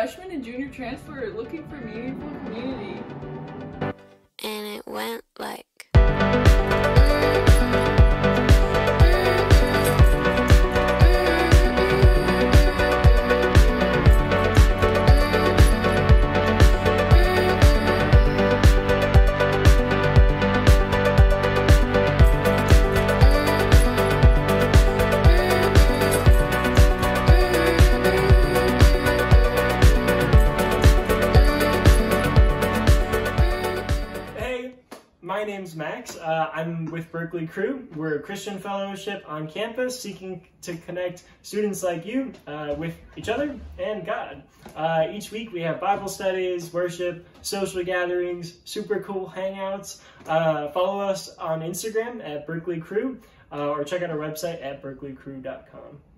freshman and junior transfer looking for meaningful community. And it went like. My name's Max. Uh, I'm with Berkeley Cru. We're a Christian fellowship on campus seeking to connect students like you uh, with each other and God. Uh, each week we have Bible studies, worship, social gatherings, super cool hangouts. Uh, follow us on Instagram at Berkeley Cru uh, or check out our website at berkeleycru.com.